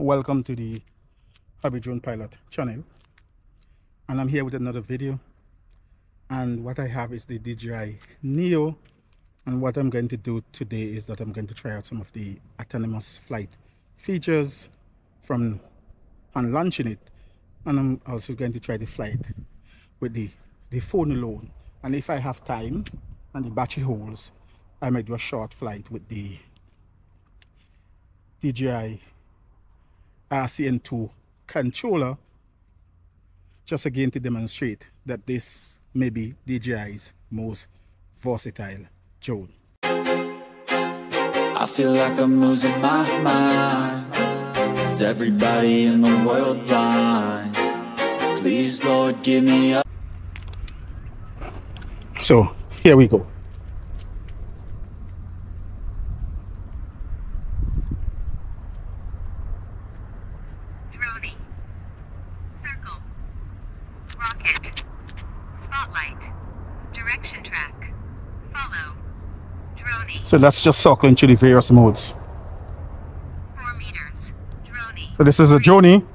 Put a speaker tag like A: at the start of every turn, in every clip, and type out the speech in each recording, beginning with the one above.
A: welcome to the Hobby Drone Pilot channel. And I'm here with another video. And what I have is the DJI Neo. And what I'm going to do today is that I'm going to try out some of the autonomous flight features from and launching it. And I'm also going to try the flight with the the phone alone. And if I have time and the battery holds I might do a short flight with the DJI RCN2 controller just again to demonstrate that this may be DJI's most versatile drone. I feel like I'm losing my mind Is everybody in the world blind? Please Lord give me a So here we go So that's just circling through the various modes. Meters, so this is a drone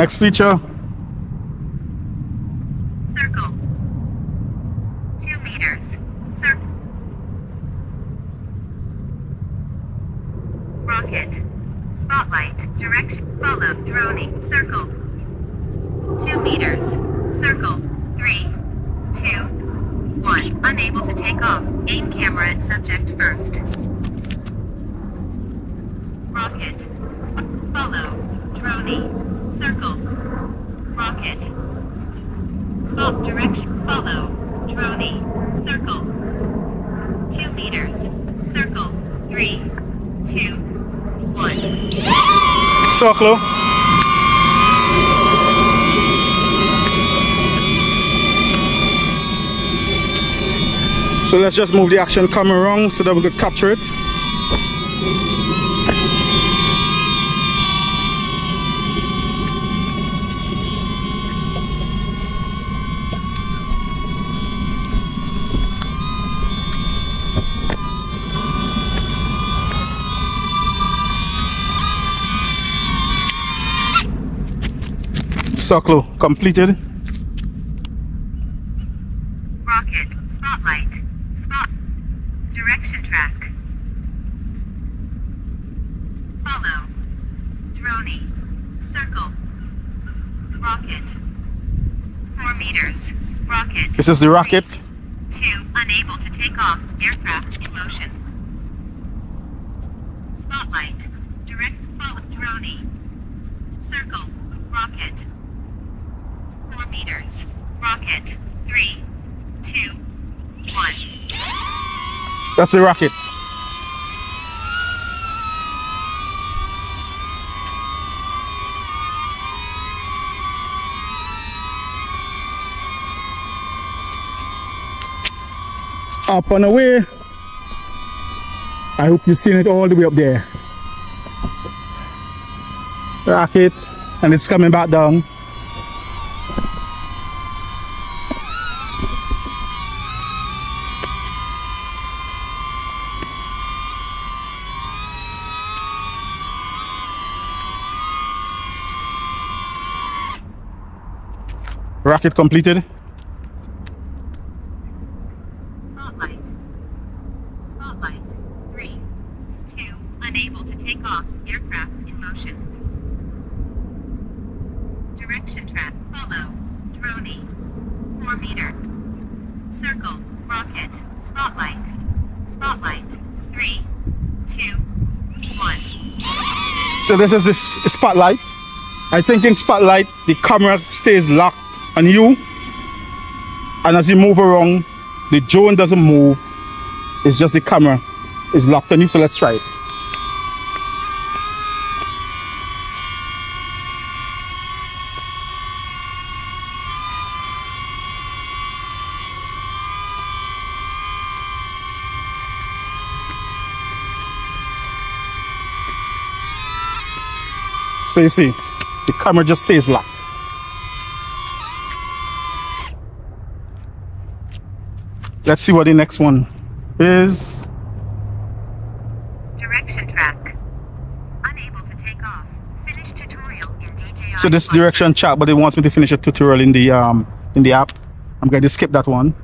A: Next feature.
B: Circle. Two meters. Circle. Rocket. Spotlight. Direction. Follow. Dronie. Circle. Two meters. Circle. Three. Two. One. Unable to take off. Aim camera at subject first. Rocket. Follow. Dronie. Rocket. Spot direction. Follow. Dronie. Circle. Two meters. Circle. Three. Two. One.
A: Circle. So let's just move the action camera around so that we could capture it. Circle completed.
B: Rocket, spotlight, spot, direction track. Follow, dronie, circle, rocket, four meters, rocket.
A: This is the rocket.
B: Two, unable to take off, aircraft in motion. Spotlight, direct follow, droney, circle, rocket meters. Rocket. Three, two, one.
A: That's the rocket. Up and away. I hope you've seen it all the way up there. Rocket. And it's coming back down. Rocket completed.
B: Spotlight. Spotlight. Three, two, unable to take off. Aircraft in motion. Direction track. Follow. Dronie. Four meter. Circle. Rocket. Spotlight. Spotlight. Three, two, one.
A: So this is this spotlight. I think in spotlight the camera stays locked on you and as you move around the drone doesn't move it's just the camera is locked on you so let's try it So you see, the camera just stays locked. Let's see what the next one is.
B: Direction track. Unable to take off. Finish tutorial in DJI.
A: So this direction track, but it wants me to finish a tutorial in the um in the app. I'm going to skip that one.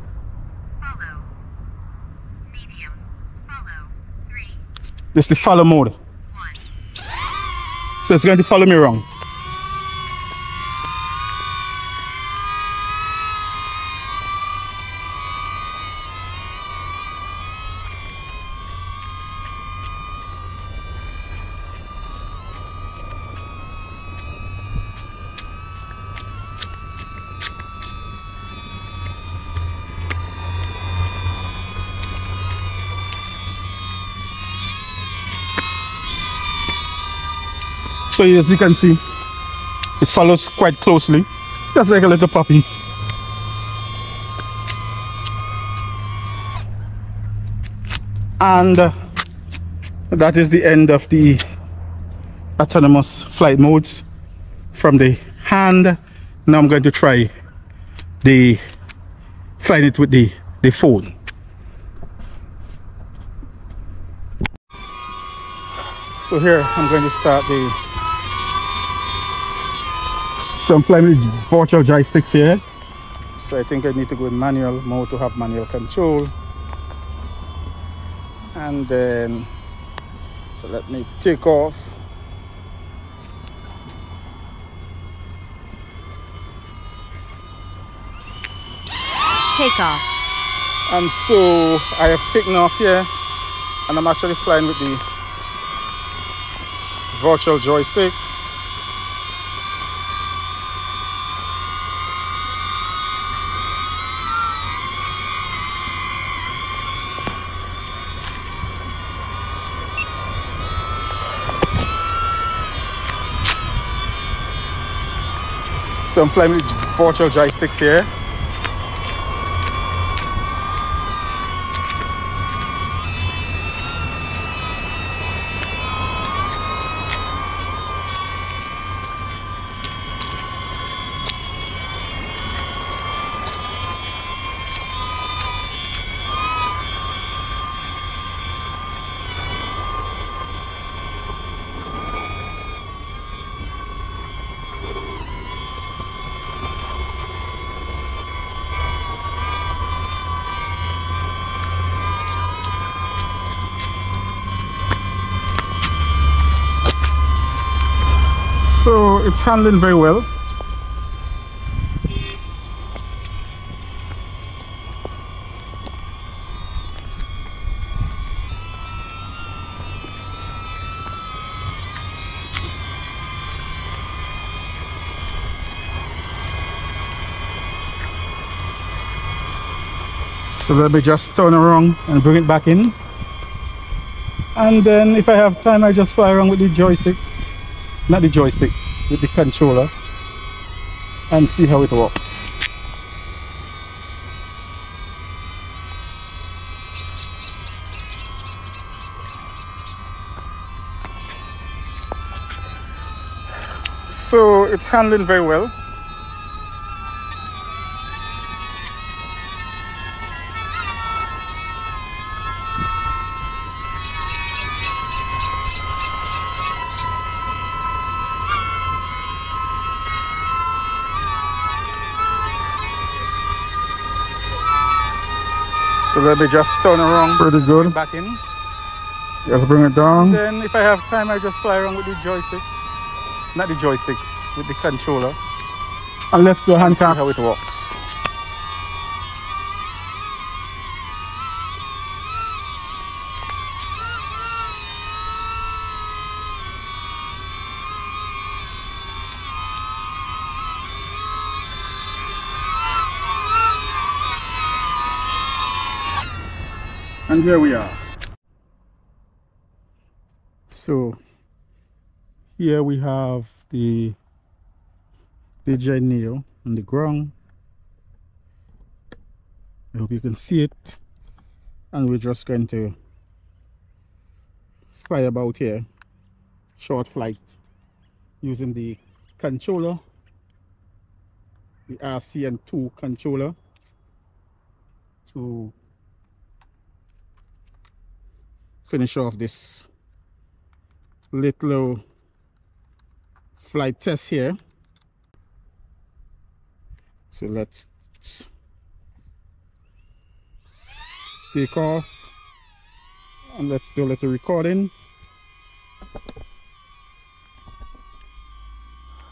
B: Follow. Medium. Follow. Three.
A: This is the follow mode.
B: One.
A: So it's going to follow me around. So as you can see, it follows quite closely, just like a little puppy. And uh, that is the end of the autonomous flight modes from the hand. Now I'm going to try the flying it with the, the phone. So here I'm going to start the so I'm playing with virtual joysticks here. So I think I need to go in manual mode to have manual control. And then so let me take off.
C: Take off.
A: And so I have taken off here and I'm actually flying with the virtual joystick. So I'm flying with virtual joysticks here. So it's handling very well. So let me just turn around and bring it back in. And then if I have time, I just fly around with the joysticks, not the joysticks, with the controller and see how it works. So it's handling very well. So let me just turn around. Pretty good. Back in. Just bring it down. Then if I have time, I just fly around with the joysticks. Not the joysticks, with the controller. And let's do a hand clap. how it works. And here we are. So here we have the DJI Neo on the ground. I hope you can see it. And we're just going to fly about here. Short flight using the controller the RCN2 controller to finish off this little flight test here. So let's take off and let's do a little recording.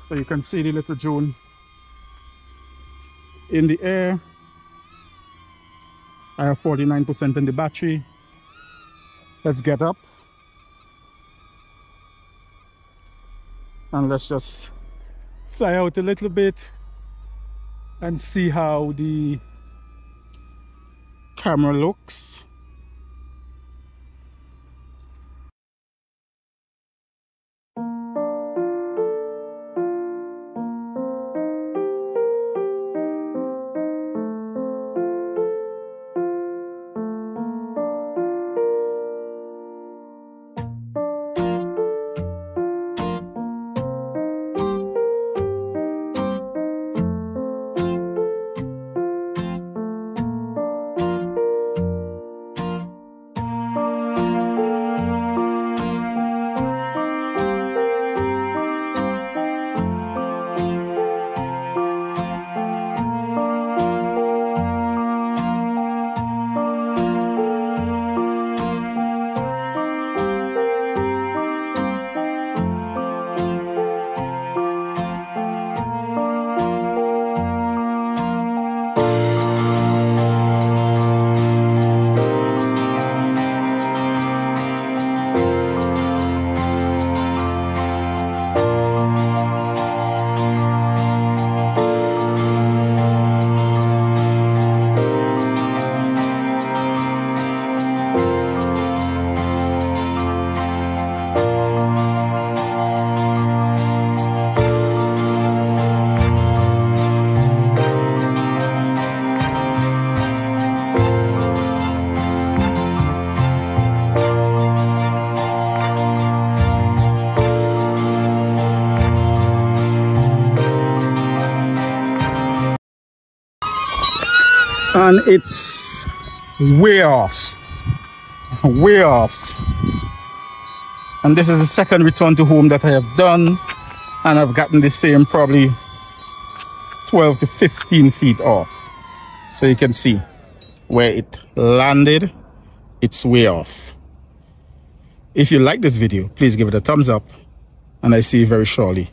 A: So you can see the little drone in the air. I have 49% in the battery let's get up. And let's just fly out a little bit and see how the camera looks and it's way off. Way off. And this is the second return to home that I have done and I've gotten the same probably 12 to 15 feet off. So you can see where it landed it's way off. If you like this video please give it a thumbs up and I see you very shortly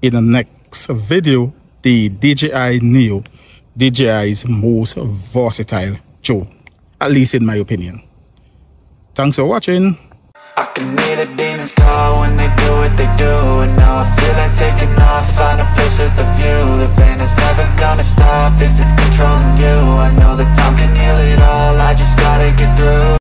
A: in the next video the DJI Neo DJI's most versatile Joe, at least in my opinion. Thanks for watching. I can hear the demons call when they do what they do And now I feel like taking off, find a place with a view The pain is never gonna stop if it's controlling you I know time can heal it all, I just gotta get through